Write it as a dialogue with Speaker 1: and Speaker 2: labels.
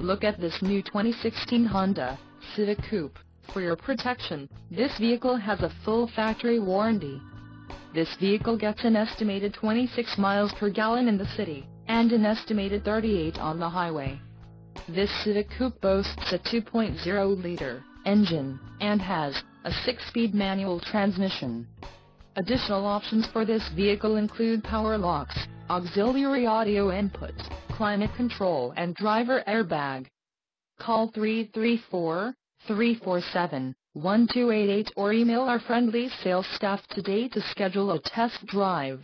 Speaker 1: Look at this new 2016 Honda Civic Coupe. For your protection, this vehicle has a full factory warranty. This vehicle gets an estimated 26 miles per gallon in the city, and an estimated 38 on the highway. This Civic Coupe boasts a 2.0-liter engine, and has a 6-speed manual transmission. Additional options for this vehicle include power locks, auxiliary audio input, climate control and driver airbag. Call 334-347-1288 or email our friendly sales staff today to schedule a test drive.